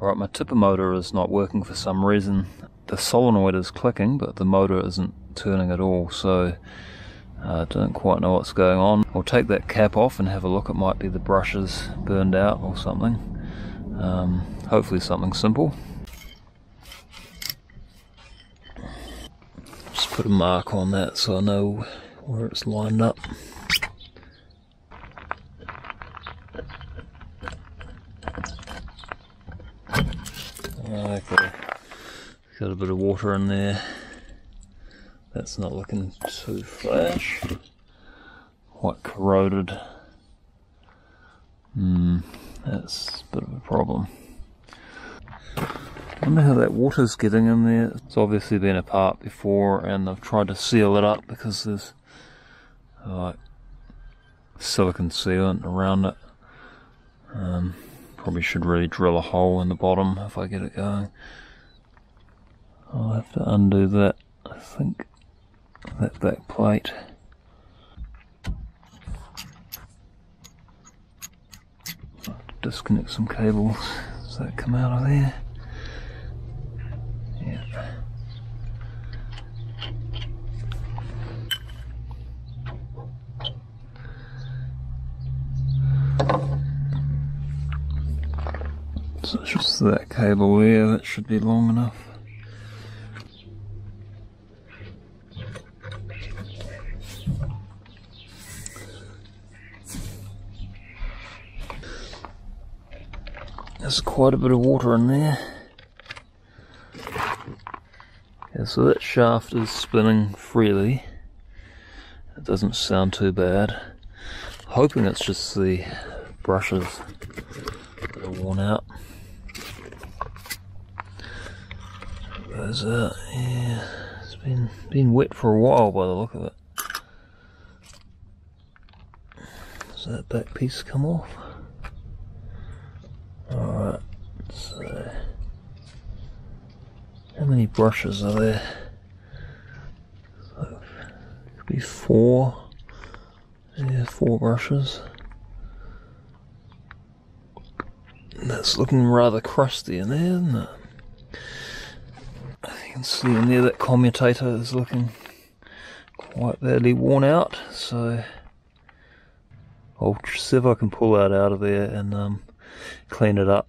Alright, my tipper motor is not working for some reason. The solenoid is clicking, but the motor isn't turning at all, so I uh, don't quite know what's going on. I'll take that cap off and have a look. It might be the brushes burned out or something. Um, hopefully something simple. Just put a mark on that so I know where it's lined up. Okay, got a bit of water in there. That's not looking too fresh. Quite corroded. Hmm, that's a bit of a problem. I wonder how that water's getting in there. It's obviously been apart before and I've tried to seal it up because there's like silicon sealant around it. Um, probably should really drill a hole in the bottom if I get it going. I'll have to undo that, I think that back plate. Disconnect some cables. Does that come out of there? Yeah. So it's just that cable there, that should be long enough. There's quite a bit of water in there. Yeah, so that shaft is spinning freely. It doesn't sound too bad. Hoping it's just the brushes that are worn out. There's a, yeah, it's been, been wet for a while by the look of it. Does that back piece come off? Alright, so how many brushes are there? Could be four. Yeah, four brushes. That's looking rather crusty in there, isn't it? You can see in there that commutator is looking quite badly worn out, so I'll see if I can pull that out of there and um, clean it up.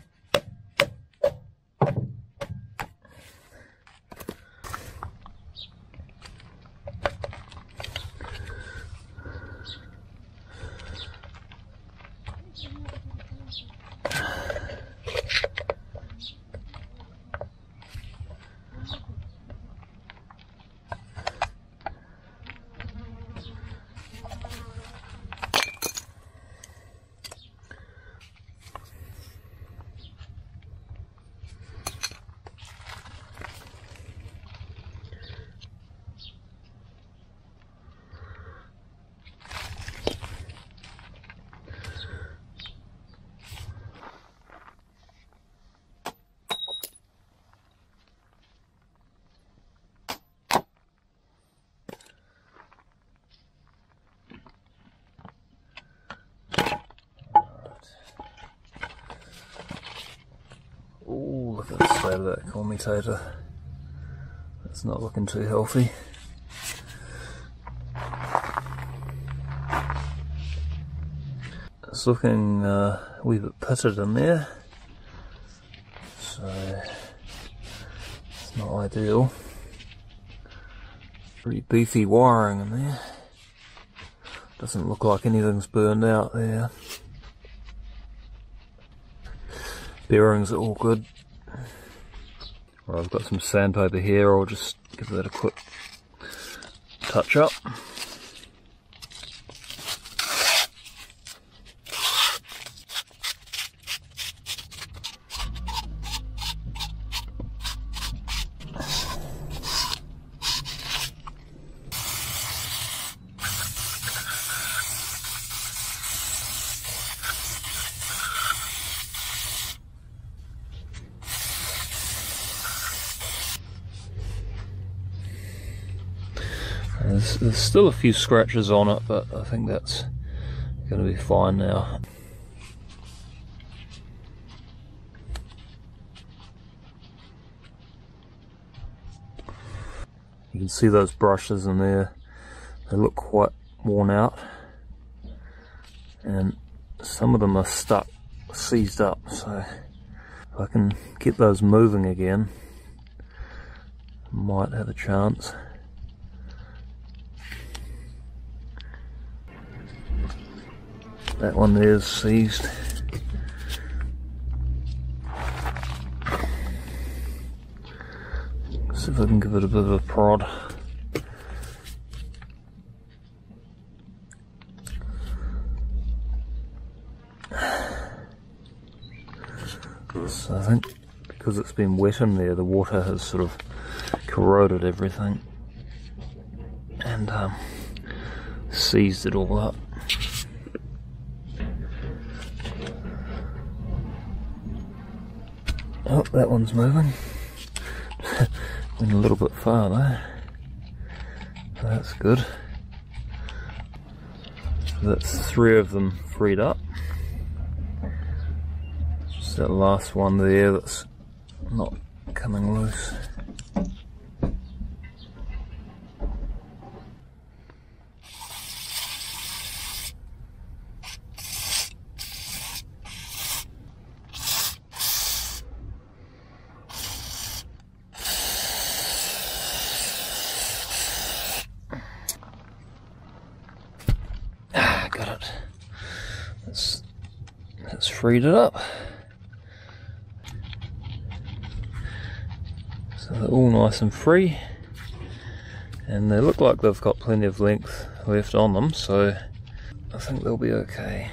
of that commutator. It's not looking too healthy. It's looking uh, a wee bit pitted in there, so it's not ideal. Pretty beefy wiring in there. Doesn't look like anything's burned out there. Bearings are all good. I've got some sandpaper here, I'll just give that a quick touch up. There's, there's still a few scratches on it, but I think that's going to be fine now. You can see those brushes in there. They look quite worn out. And some of them are stuck, seized up. So if I can get those moving again, might have a chance. That one there is seized. See if I can give it a bit of a prod. So I think because it's been wet in there, the water has sort of corroded everything and um, seized it all up. Oh, that one's moving. Went a little bit far there. That's good. That's three of them freed up. Just that last one there that's not coming loose. Freed it up. So they're all nice and free. And they look like they've got plenty of length left on them, so I think they'll be okay.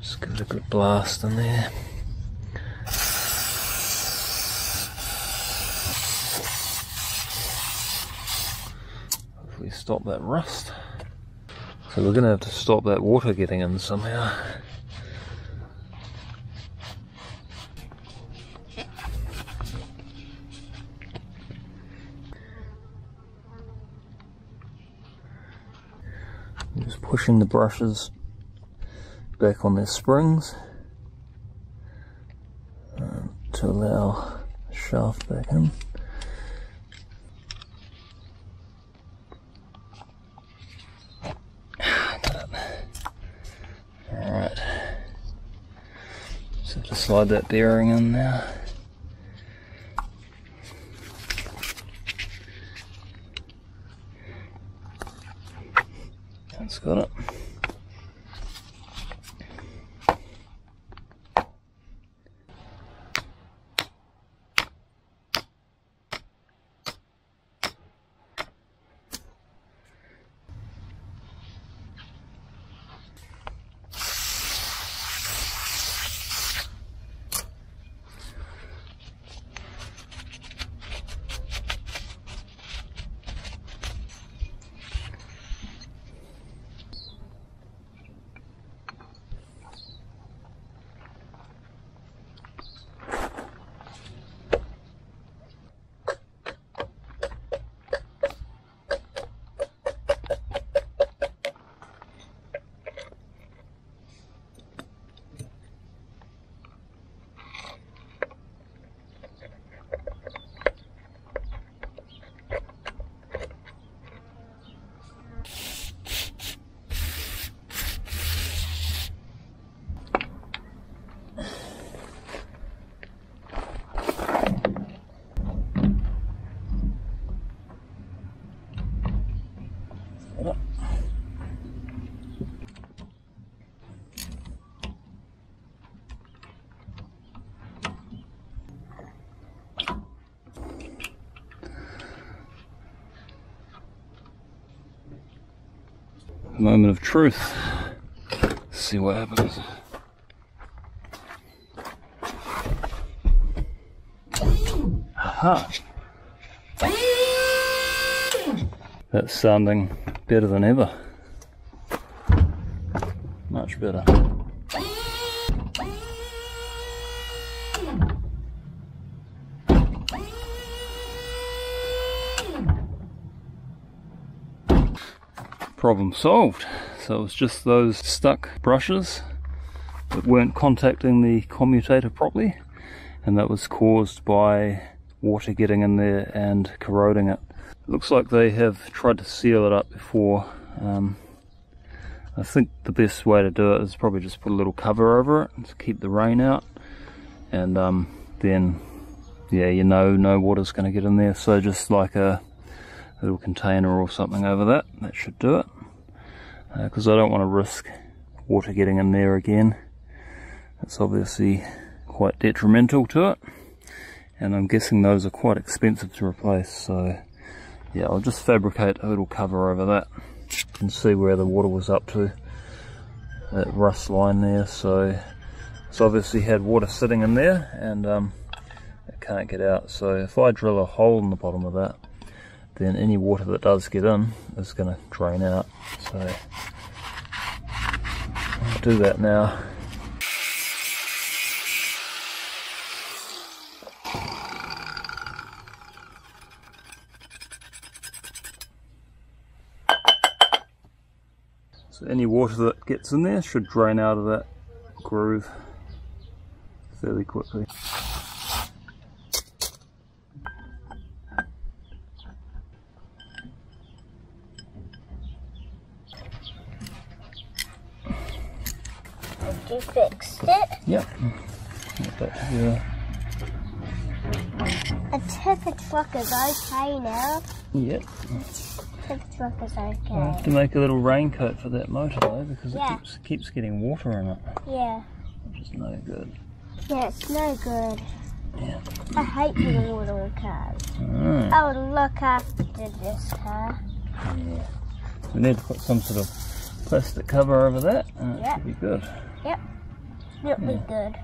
Just give it a good blast in there. Hopefully stop that rust. So we're going to have to stop that water getting in somehow. Pushing the brushes back on their springs uh, to allow the shaft back in. Alright, have to slide that bearing in now. got it. Moment of truth. Let's see what happens. Aha! That's sounding better than ever. Much better. Problem solved. So it was just those stuck brushes that weren't contacting the commutator properly and that was caused by water getting in there and corroding it. Looks like they have tried to seal it up before. Um, I think the best way to do it is probably just put a little cover over it to keep the rain out and um, then yeah you know no water's going to get in there so just like a little container or something over that. That should do it. Because uh, I don't want to risk water getting in there again. It's obviously quite detrimental to it. And I'm guessing those are quite expensive to replace so yeah I'll just fabricate a little cover over that you can see where the water was up to. That rust line there so it's obviously had water sitting in there and um, it can't get out. So if I drill a hole in the bottom of that then any water that does get in is going to drain out so I'll do that now So any water that gets in there should drain out of that groove fairly quickly. Yep. Yeah. A tipper truck is okay now. Yep. Tipper truck is I have to make a little raincoat for that motor though because Yeah. it keeps keeps getting water in it, Yeah. which is no good. Yeah, it's no good. Yeah. I hate water on cars. Mm. I would look after this car. Yeah. We need to put some sort of plastic cover over that and it should be good. It'll be good.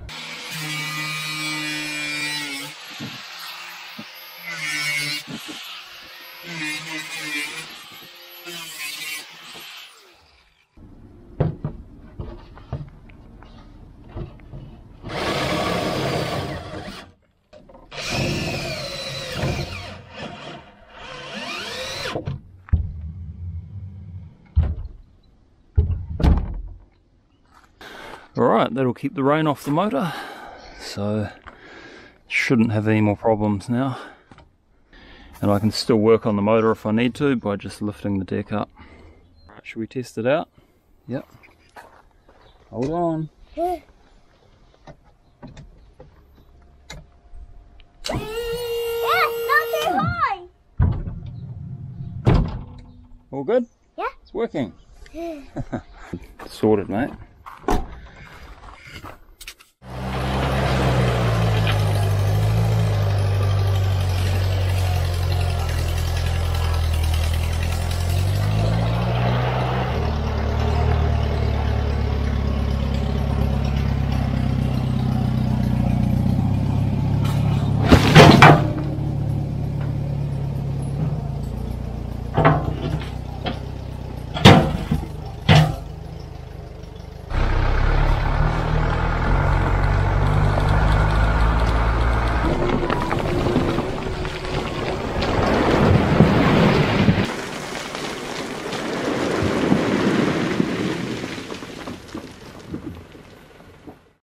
Alright, that'll keep the rain off the motor. So, shouldn't have any more problems now. And I can still work on the motor if I need to by just lifting the deck up. Right, should we test it out? Yep. Hold on. Yeah, not too high. All good? Yeah. It's working. Sorted, mate.